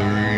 Sir.